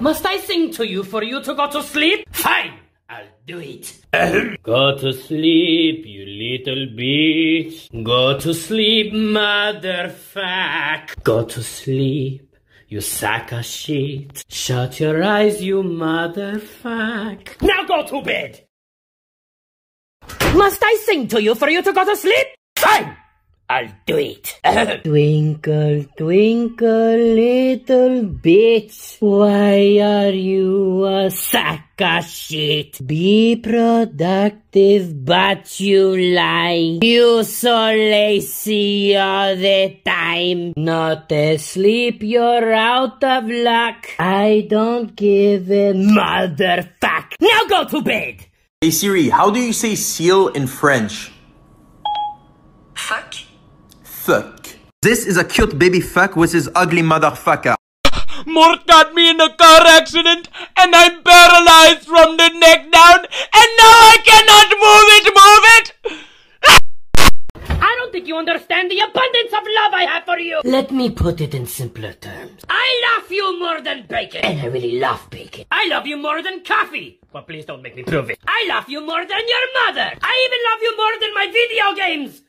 Must I sing to you for you to go to sleep? Fine, I'll do it. go to sleep, you little bitch. Go to sleep, motherfuck. Go to sleep, you sack of shit. Shut your eyes, you motherfuck. Now go to bed. Must I sing to you for you to go to sleep? Fine. I'll do it. twinkle, twinkle, little bitch. Why are you a sack of shit? Be productive, but you lie. You so lazy all the time. Not asleep, you're out of luck. I don't give a motherfuck. Now go to bed. Hey Siri, how do you say seal in French? Fuck. Fuck. This is a cute baby fuck with his ugly motherfucker. Mort got me in a car accident and I'm paralyzed from the neck down and now I cannot move it, move it! I don't think you understand the abundance of love I have for you. Let me put it in simpler terms. I love you more than bacon. And I really love bacon. I love you more than coffee. But please don't make me prove it. I love you more than your mother. I even love you more than my video games.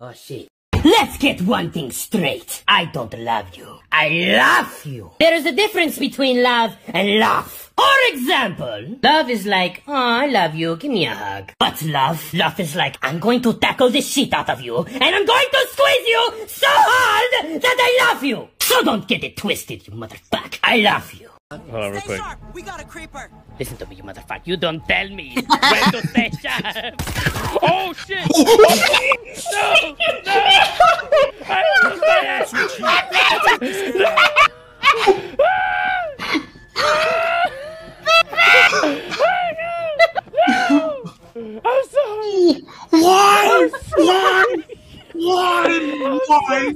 Oh shit. Let's get one thing straight. I don't love you. I love you. There is a difference between love and love. For example, love is like, oh, I love you, give me a hug. But love, love is like, I'm going to tackle the shit out of you, and I'm going to squeeze you so hard that I love you. So don't get it twisted, you motherfucker. I love you. Hold on real quick. We got a creeper. Listen to me, you motherfucker. You don't tell me when to stay sharp. Oh, oh, oh shit! no! No! I I'm sorry. Why? Why? Why? Why?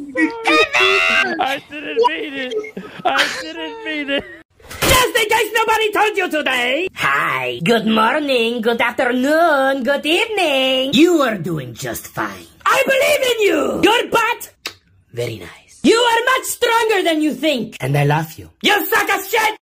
I didn't mean it. I didn't mean it. Just in case nobody told you today. Hi. Good morning, good afternoon, good evening. You are doing just fine. I believe in you. Your butt. Very nice. You are much stronger than you think. And I love you. You suck of shit.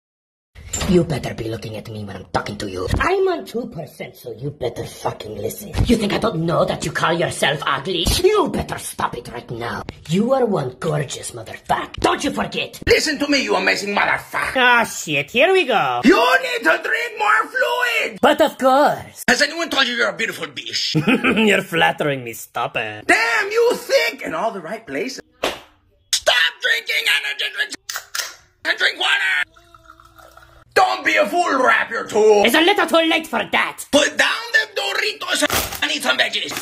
You better be looking at me when I'm talking to you. I'm on 2%, so you better fucking listen. You think I don't know that you call yourself ugly? You better stop it right now. You are one gorgeous motherfucker. Don't you forget. Listen to me, you amazing motherfucker. Ah, shit, here we go. You need to drink more fluid. But of course. Has anyone told you you're a beautiful bitch? You're flattering me, stop it. Damn, you think in all the right places. Stop drinking energy drinks and drink water. Don't be a fool, rap your tool. It's a little too late for that. Put down the Doritos and eat some veggies.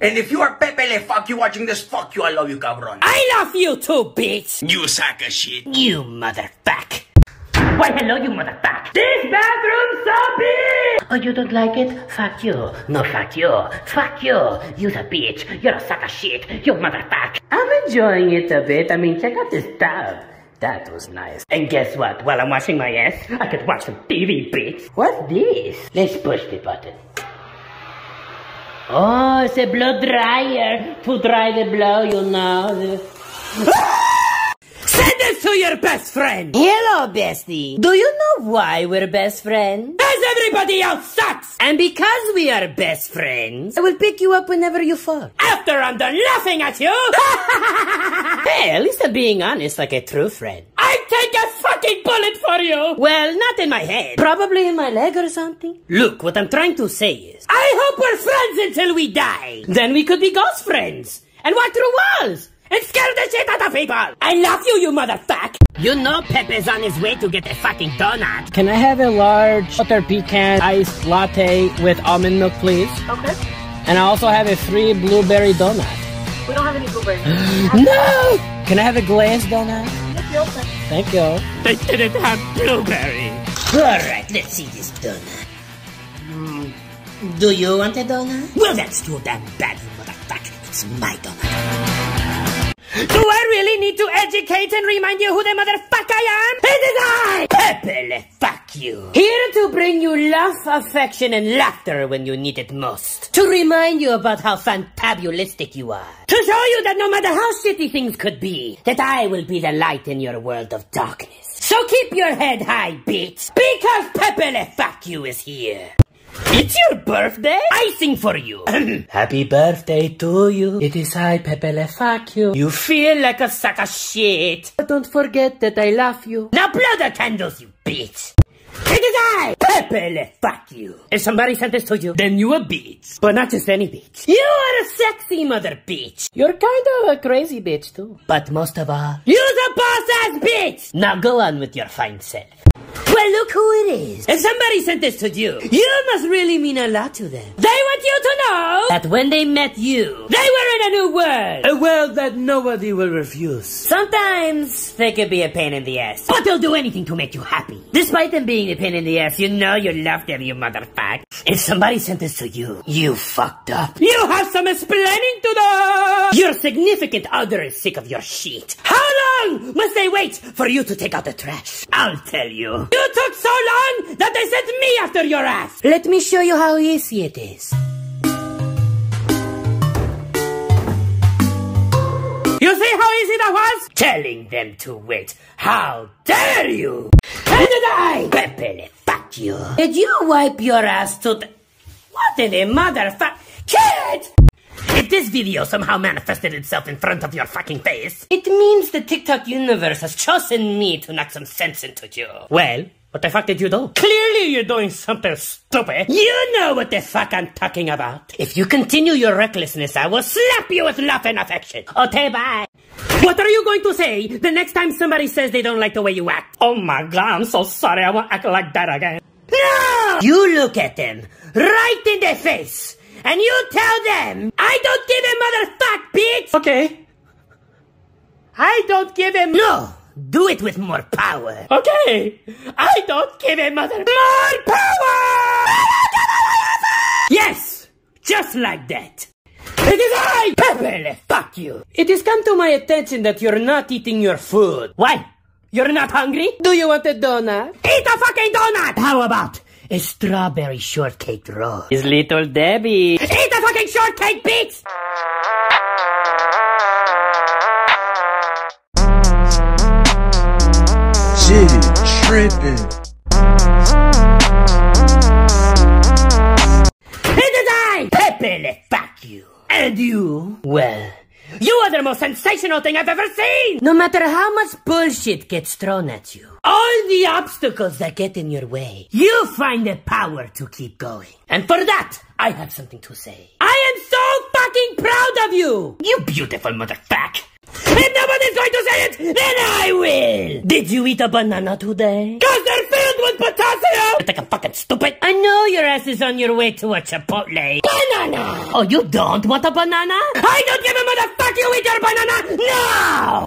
And if you are Pepe Le fuck you watching this, fuck you, I love you, cabron. I love you too, bitch. You sack of shit. You motherfucker. Why, hello, you motherfucker. This bathroom's so big. Oh, you don't like it? Fuck you. No, fuck you. Fuck you. You're a bitch. You're a sack of shit. You motherfucker. I'm enjoying it a bit. I mean, check out this tub. That was nice. And guess what? While I'm washing my ass, I could watch some TV, bitch. What's this? Let's push the button. Oh, it's a blow dryer to dry the blow, you know. Send this to your best friend. Hello, bestie. Do you know why we're best friends? Because everybody else sucks. And because we are best friends, I will pick you up whenever you fall. After I'm done laughing at you. hey, at least I'm being honest like a true friend. I take a fucking bullet for you. Well, not in my head. Probably in my leg or something. Look, what I'm trying to say is, I hope we're friends until we die. Then we could be ghost friends and walk through walls and scare the shit out of people. I love you, you motherfucker. You know Pepe's on his way to get a fucking donut. Can I have a large butter pecan iced latte with almond milk, please? Okay. And I also have a free blueberry donut. We don't have any blueberries. No! Can I have a glazed donut? Thank you. They didn't have blueberry. Alright, let's see this donut. Hmm, Do you want a donut? Well, that's too damn bad, you motherfucker. It's my donut. Do I really need to educate and remind you who the motherfucker I am? It is I, Pepe Le Fuck You. Here to bring you love, affection, and laughter when you need it most. To remind you about how fantabulistic you are. To show you that no matter how shitty things could be, that I will be the light in your world of darkness. So keep your head high, bitch, because Pepe Le Fuck You is here. It's your birthday? I sing for you. Happy birthday to you. It is I, Pepe Le Fuck You. You feel like a sack of shit. But don't forget that I love you. Now blow the candles, you bitch. It is I, Pepe Le Fuck You. If somebody sent this to you, then you a bitch. But not just any bitch. You are a sexy mother bitch. You're kind of a crazy bitch, too. But most of all, you're a boss ass bitch! Now go on with your fine self. Well, look who it is. If somebody sent this to you, you must really mean a lot to them. They want you to know that when they met you, they were in a new world. A world that nobody will refuse. Sometimes they could be a pain in the ass, but they'll do anything to make you happy. Despite them being a pain in the ass, you know you love them, you motherfucker. If somebody sent this to you, you fucked up. You have some explaining to do. Your significant other is sick of your shit. How long must they wait for you to take out the trash? I'll tell you. You took so long that they sent me after your ass. Let me show you how easy it is. You see how easy that was? Telling them to wait. How dare you? And did I? Pepe, le fuck you. Did you wipe your ass to the... What in the motherfuck... Kid! If this video somehow manifested itself in front of your fucking face, it means the TikTok universe has chosen me to knock some sense into you. Well, what the fuck did you do? Clearly you're doing something stupid. You know what the fuck I'm talking about. If you continue your recklessness, I will slap you with love and affection. Okay, bye. What are you going to say the next time somebody says they don't like the way you act? Oh my god, I'm so sorry. I won't act like that again. No! You look at them right in the face and you tell them, I don't give a motherfuck, bitch! Okay. I don't give him. No! Do it with more power. Okay. I don't give a mother. More power! Yes! Just like that. It is I, Pepe, fuck you. It has come to my attention that you're not eating your food. Why? You're not hungry? Do you want a donut? Eat a fucking donut! How about a strawberry shortcake roll? Is little Debbie. Eat a fucking shortcake, bitch! Jitty, tripping. It is I, Pepe Le fuck you. And you? Well, you are the most sensational thing I've ever seen! No matter how much bullshit gets thrown at you, all the obstacles that get in your way, you find the power to keep going. And for that, I have something to say. I am so fucking proud of you! You beautiful motherfucker! If nobody's going to say it, then I will! Did you eat a banana today? Cause with potassium! You're like a fucking stupid. I know your ass is on your way to a Chipotle. Banana! Oh, you don't want a banana? I don't give a motherfucker you eat your banana! No!